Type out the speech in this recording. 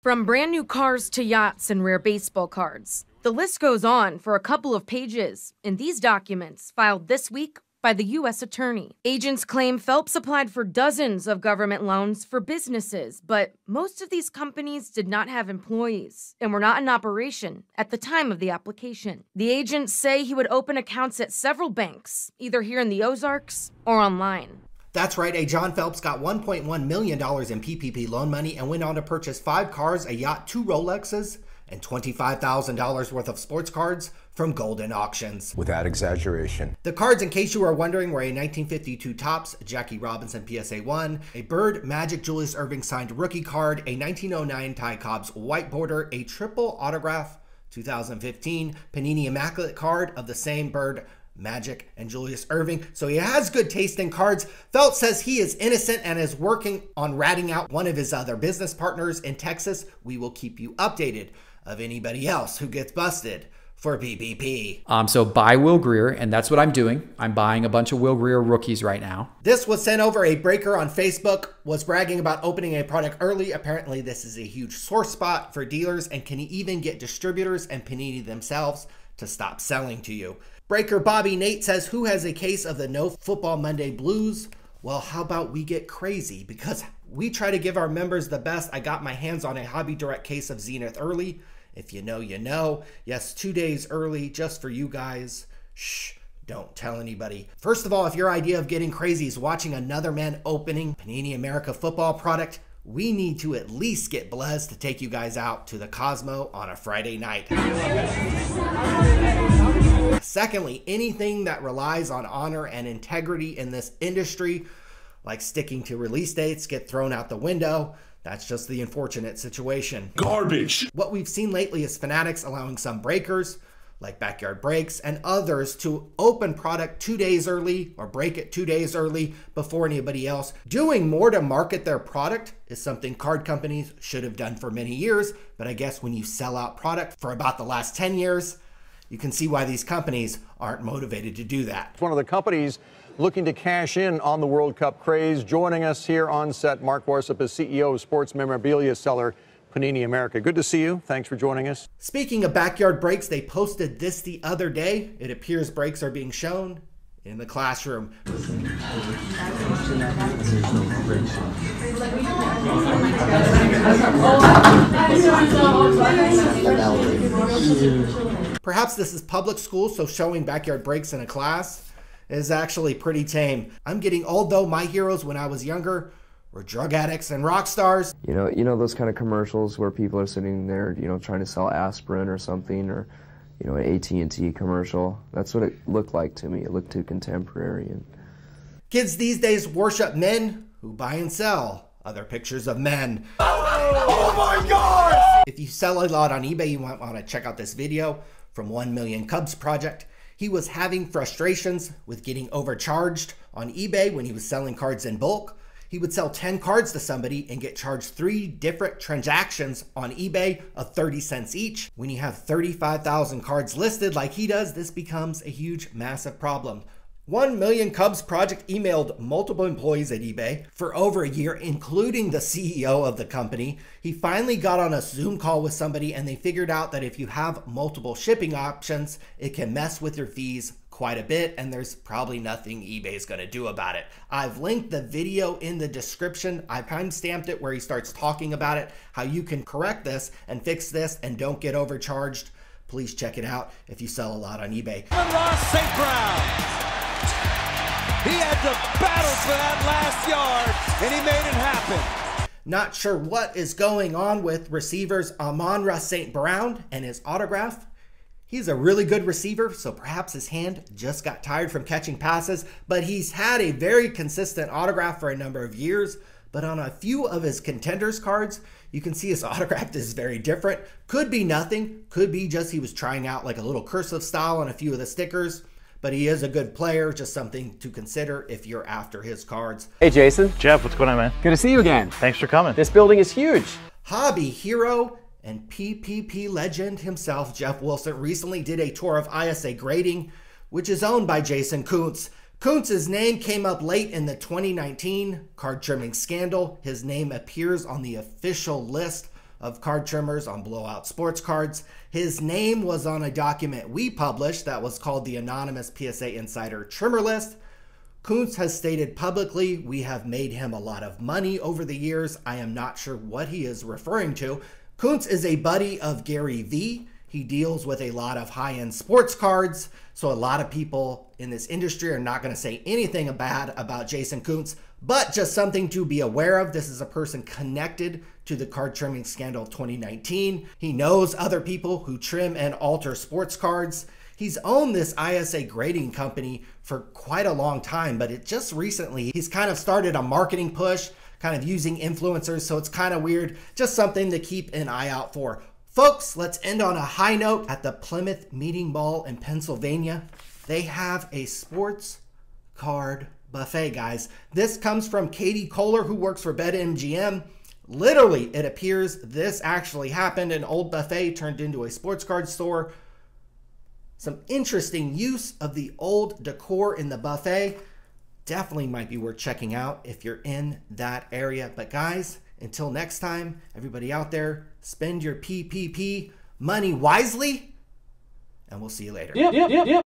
From brand new cars to yachts and rare baseball cards. The list goes on for a couple of pages in these documents filed this week by the U.S. Attorney. Agents claim Phelps applied for dozens of government loans for businesses, but most of these companies did not have employees and were not in operation at the time of the application. The agents say he would open accounts at several banks, either here in the Ozarks or online. That's right, a John Phelps got $1.1 million in PPP loan money and went on to purchase five cars, a yacht, two Rolexes, and $25,000 worth of sports cards from Golden Auctions. Without exaggeration. The cards, in case you are wondering, were a 1952 Topps Jackie Robinson PSA 1, a Bird Magic Julius Erving signed rookie card, a 1909 Ty Cobb's white border, a triple autograph 2015 Panini Immaculate card of the same Bird Magic, and Julius Erving, So he has good taste in cards. Phelps says he is innocent and is working on ratting out one of his other business partners in Texas. We will keep you updated of anybody else who gets busted for PPP. Um, so buy Will Grier, and that's what I'm doing. I'm buying a bunch of Will Grier rookies right now. This was sent over. A breaker on Facebook was bragging about opening a product early. Apparently, this is a huge source spot for dealers and can even get distributors and Panini themselves to stop selling to you. Breaker Bobby Nate says, Who has a case of the No Football Monday blues? Well, how about we get crazy? Because we try to give our members the best. I got my hands on a Hobby Direct case of Zenith early. If you know, you know. Yes, two days early just for you guys. Shh. Don't tell anybody. First of all, if your idea of getting crazy is watching another man opening Panini America football product, we need to at least get Blez to take you guys out to the Cosmo on a Friday night. Secondly, anything that relies on honor and integrity in this industry, like sticking to release dates, get thrown out the window. That's just the unfortunate situation. Garbage. What we've seen lately is Fanatics allowing some breakers, like Backyard Breaks, and others to open product two days early or break it two days early before anybody else. Doing more to market their product is something card companies should have done for many years, but I guess when you sell out product for about the last 10 years, you can see why these companies aren't motivated to do that. One of the companies looking to cash in on the World Cup craze. Joining us here on set, Mark Warsop is CEO of sports memorabilia seller Panini America. Good to see you. Thanks for joining us. Speaking of backyard breaks, they posted this the other day. It appears breaks are being shown in the classroom. Perhaps this is public school, so showing backyard breaks in a class is actually pretty tame. I'm getting old though. My heroes when I was younger were drug addicts and rock stars. You know, you know those kind of commercials where people are sitting there, you know, trying to sell aspirin or something, or you know, an AT&T commercial. That's what it looked like to me. It looked too contemporary. And kids these days worship men who buy and sell other pictures of men. Oh my God! If you sell a lot on eBay, you might want to check out this video from 1 Million Cubs Project. He was having frustrations with getting overcharged on eBay when he was selling cards in bulk. He would sell 10 cards to somebody and get charged three different transactions on eBay of 30 cents each. When you have 35,000 cards listed like he does, this becomes a huge, massive problem. 1 Million Cubs Project emailed multiple employees at eBay for over a year, including the CEO of the company. He finally got on a Zoom call with somebody and they figured out that if you have multiple shipping options, it can mess with your fees quite a bit, and there's probably nothing eBay's gonna do about it. I've linked the video in the description. I time stamped it where he starts talking about it, how you can correct this and fix this and don't get overcharged. Please check it out if you sell a lot on eBay. Ross St. Brown. He had to battle for that last yard, and he made it happen. Not sure what is going on with receivers Amon-Ra St. Brown and his autograph. He's a really good receiver, so perhaps his hand just got tired from catching passes, but he's had a very consistent autograph for a number of years. But on a few of his contenders cards, you can see his autograph is very different. Could be nothing, could be just he was trying out like a little cursive style on a few of the stickers but he is a good player, just something to consider if you're after his cards. Hey Jason. Jeff, what's going on, man? Good to see you again. Thanks for coming. This building is huge. Hobby hero and PPP legend himself, Jeff Wilson, recently did a tour of ISA Grading, which is owned by Jason Koonce. Koonce's name came up late in the 2019 card trimming scandal. His name appears on the official list of card trimmers on blowout sports cards. His name was on a document we published that was called the Anonymous PSA Insider Trimmer List. Koonce has stated publicly we have made him a lot of money over the years. I am not sure what he is referring to. Koonce is a buddy of Gary Vee. He deals with a lot of high end sports cards. So, a lot of people in this industry are not going to say anything bad about Jason Koonce, but just something to be aware of. This is a person connected to the card trimming scandal of 2019. He knows other people who trim and alter sports cards. He's owned this ISA grading company for quite a long time, but it just recently he's kind of started a marketing push, kind of using influencers. So it's kind of weird. Just something to keep an eye out for. Folks, let's end on a high note. At the Plymouth Meeting Mall in Pennsylvania, they have a sports card buffet, guys. This comes from Katie Kohler, who works for BetMGM. Literally, it appears this actually happened. An old buffet turned into a sports card store. Some interesting use of the old decor in the buffet. Definitely might be worth checking out if you're in that area. But, guys, until next time, everybody out there, spend your PPP money wisely, and we'll see you later. Yep, yep, yep.